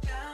down.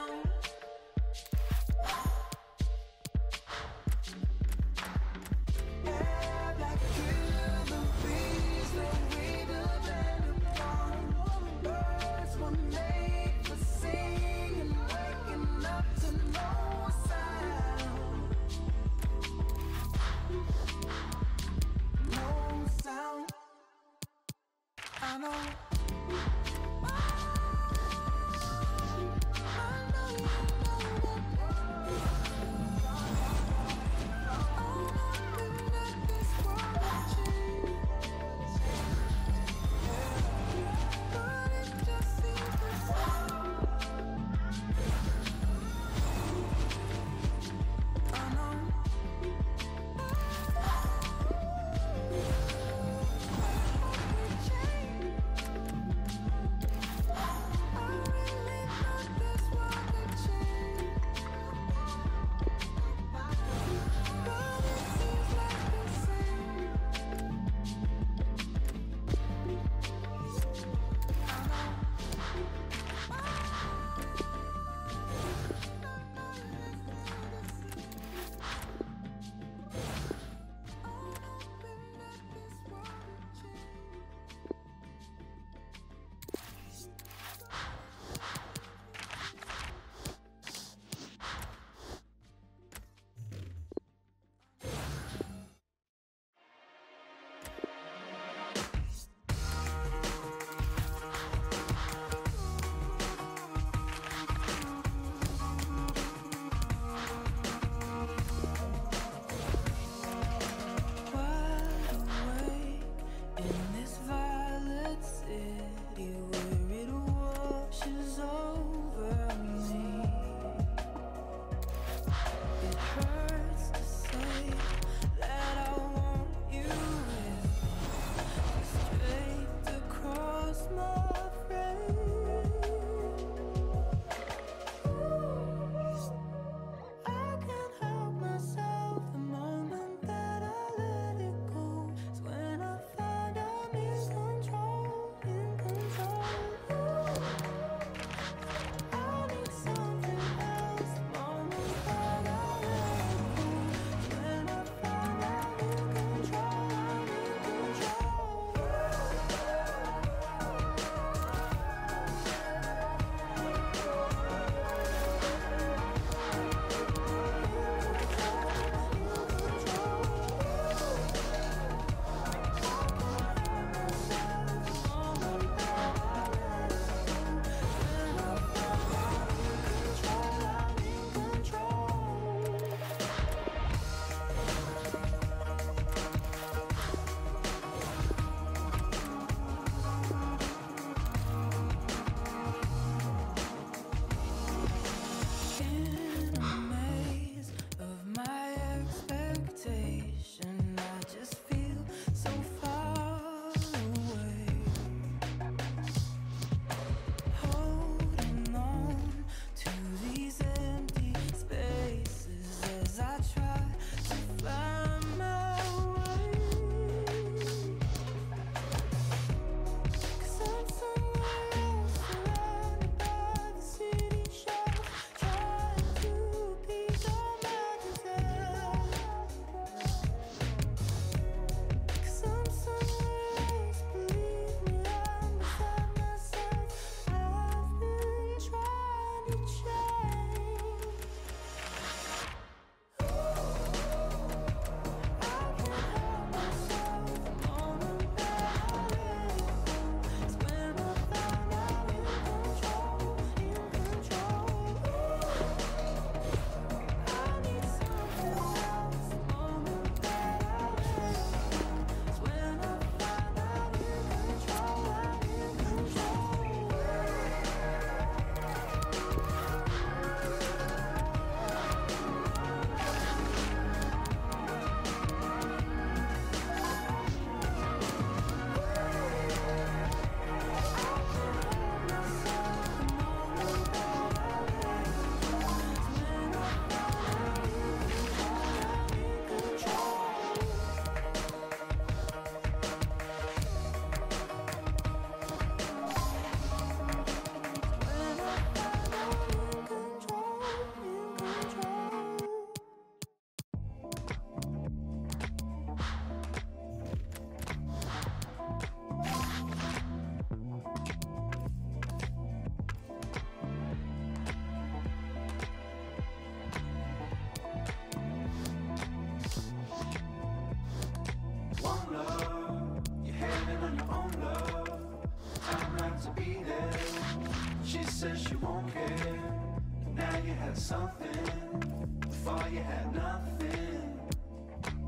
Nothing.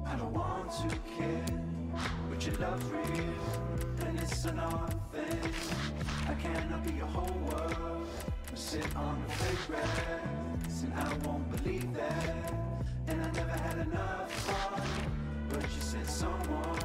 I don't want to care, but your love's real, and it's an odd thing. I cannot be your whole world. or Sit on the fake grass, and I won't believe that. And I never had enough fun, but you said someone.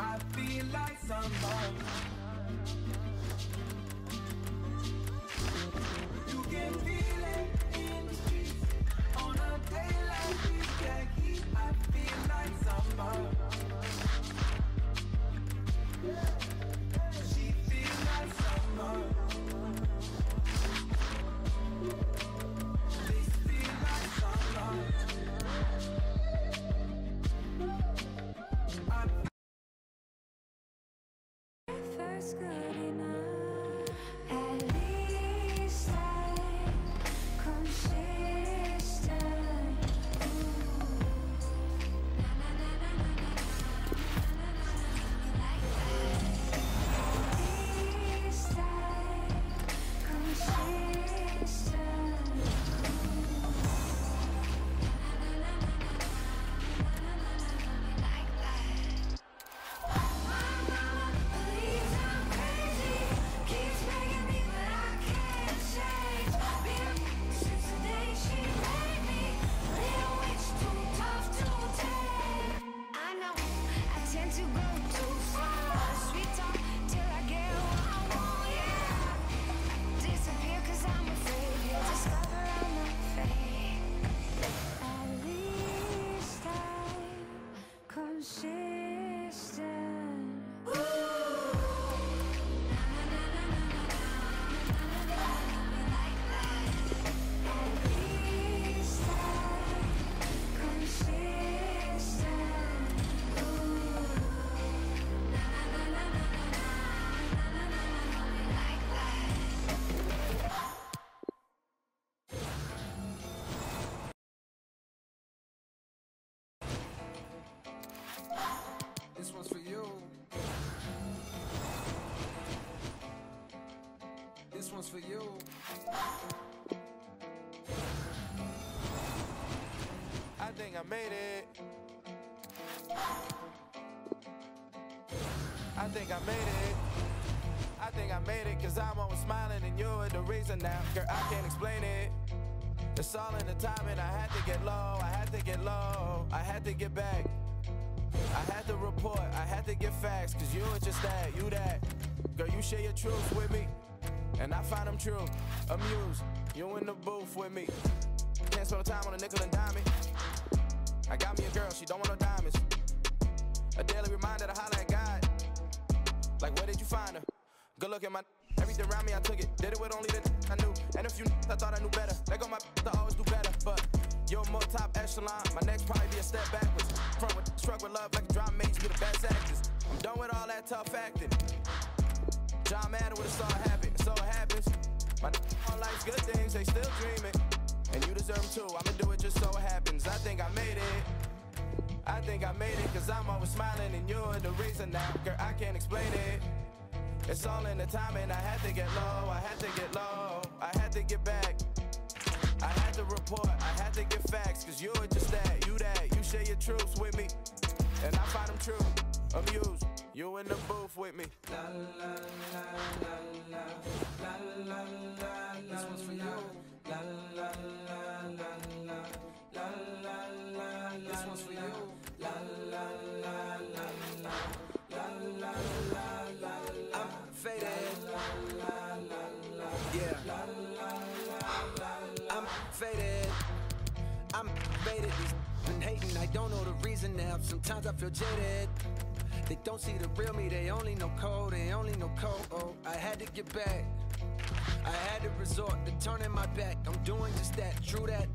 I feel like summer. First consistent. One's for you. I think I made it. I think I made it. I think I made it cause I'm always smiling and you're the reason now. Girl, I can't explain it. It's all in the timing. I had to get low. I had to get low. I had to get back. I had to report. I had to get facts cause you were just that. You that. Girl, you share your truths with me. And I find them true. Amused. You in the booth with me. Can't spend time on a nickel and dime. I got me a girl, she don't want no diamonds. A daily reminder to holler at God. Like, where did you find her? Good look at my everything around me, I took it. Did it with only the I knew. And a few I thought I knew better. They go my to always do better. But you're more top echelon. My next probably be a step backwards. Front with struck with love like a drama mates be the best actors. I'm done with all that tough acting. John Madden would have saw it happen. So happens. My on life's good things, they still dreaming. And you deserve 'em too. I'ma do it just so it happens. I think I made it. I think I made it cause I'm always smiling and you're the reason now. Girl, I can't explain it. It's all in the timing. I had to get low. I had to get low. I had to get back. I had to report. I had to get facts cause you're just that. You that. You share your truths with me. And I find them true. Amused. You in the booth with me. La la la la la la la la. This one's for you. La la la la la la la la. This one's for you. La la la la la la la la. I'm faded. Yeah. I'm faded. I'm faded. Been hating. I don't know the reason now. Sometimes I feel jaded. They don't see the real me. They only know code. They only know code. Oh, I had to get back. I had to resort to turning my back. I'm doing just that. True that.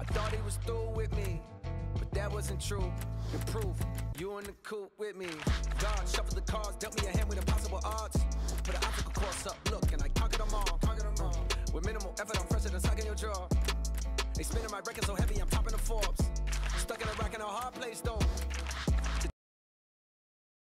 I thought he was through with me, but that wasn't true. The proof, you in the coop with me. God shuffled the cards, dealt me a hand with impossible odds. Put an obstacle course up, look, and I conquered them all. Conquered them all. With minimal effort, I'm fresher than sucking your jaw. They spinning my record so heavy, I'm topping the Forbes. Stuck in a rack in a hard place though.